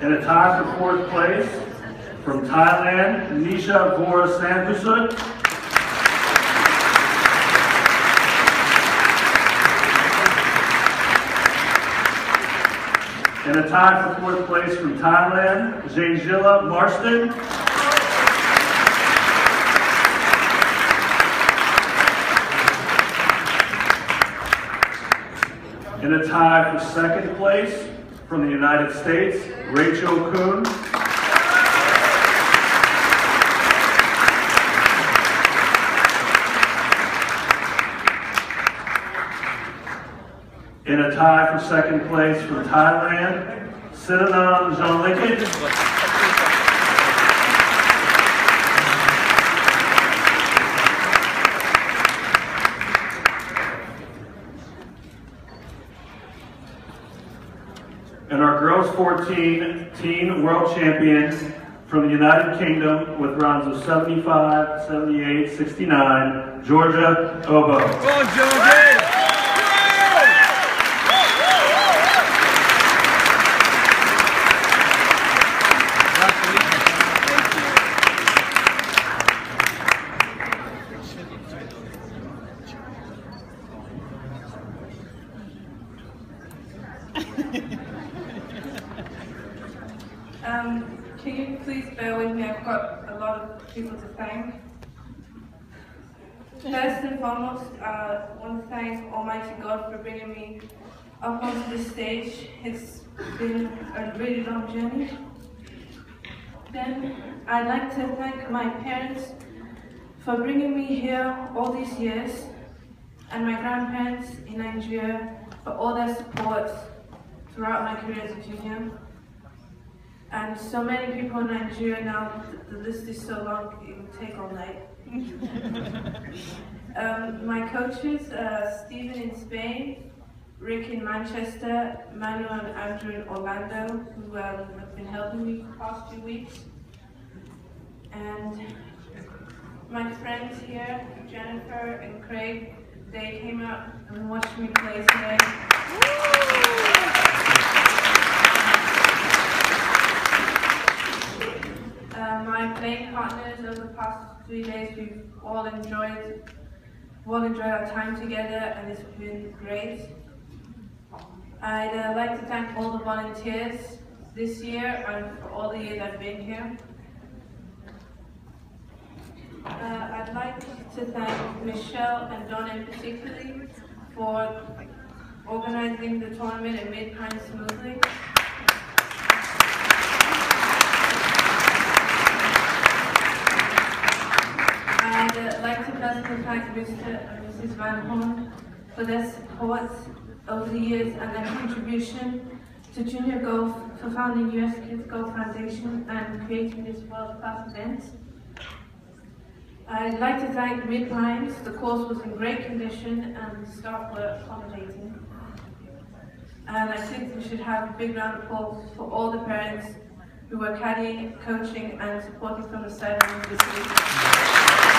In a tie for fourth place, from Thailand, Nisha Vorasanpusut. In a tie for fourth place from Thailand, Jayjila Marston. In a tie for second place from the United States, Rachel Kuhn. In a tie for second place from Thailand, Sidanam Janlikit. And our girls 14 teen world champion from the United Kingdom with rounds of 75, 78, 69, Georgia Oboh. Go on, Um, can you please bear with me? I've got a lot of people to thank. First and foremost, uh, I want to thank Almighty God for bringing me up onto this stage. It's been a really long journey. Then I'd like to thank my parents for bringing me here all these years and my grandparents in Nigeria for all their support throughout my career as a junior. And so many people in Nigeria now, the list is so long, it would take all night. um, my coaches, uh, Stephen in Spain, Rick in Manchester, Manu and Andrew in Orlando, who um, have been helping me for the past few weeks. And my friends here, Jennifer and Craig, they came out and watched me play today. Uh, my playing partners over the past three days, we've all enjoyed, all enjoyed our time together and it's been great. I'd uh, like to thank all the volunteers this year and for all the years I've been here. Uh, I'd like to thank Michelle and Donna particularly for organizing the tournament and made Pine smoothly. I'd uh, like to thank Mr. and Mrs. Van Horn for their support over the years and their contribution to junior golf for founding US Kids Golf Foundation and creating this world-class event. I'd like to thank Midpines. The course was in great condition and the staff were accommodating. And I think we should have a big round of applause for all the parents who were caddying, coaching and supporting from the sidelines this week.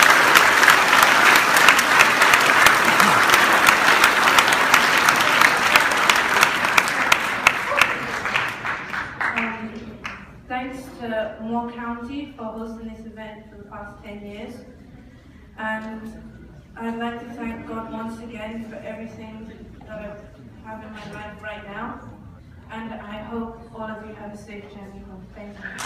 Um, Thanks to Moore County for hosting this event for the past 10 years. And I'd like to thank God once again for everything that I have in my life right now. And I hope all of you have a safe journey home. Thank you.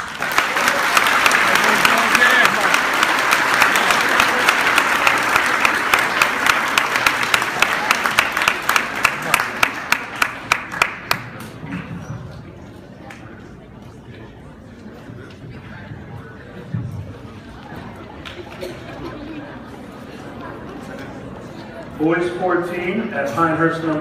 Boys 14 at Pinehurst number